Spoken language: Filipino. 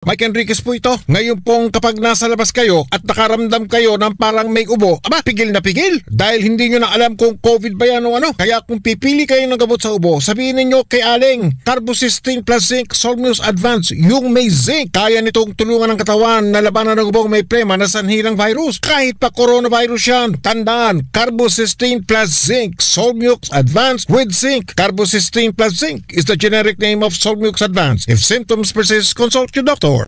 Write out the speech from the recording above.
Mike Enriquez po ito. Ngayon pong kapag nasa labas kayo at nakaramdam kayo ng parang may ubo, aba, pigil na pigil. Dahil hindi nyo na alam kung COVID ba yan o ano. Kaya kung pipili kayo ng gamot sa ubo, sabihin ninyo kay Aling, Carbocysteine plus Zinc Solmuse Advance, yung may zinc. Kaya nitong tulungan ng katawan na labanan ng ubong may prema na sanhi ng virus. Kahit pa coronavirus yan, tandaan, Carbocysteine plus Zinc Solmuse Advance with Zinc. Carbocysteine plus Zinc is the generic name of Solmuse Advance. If symptoms persist, consult your doctor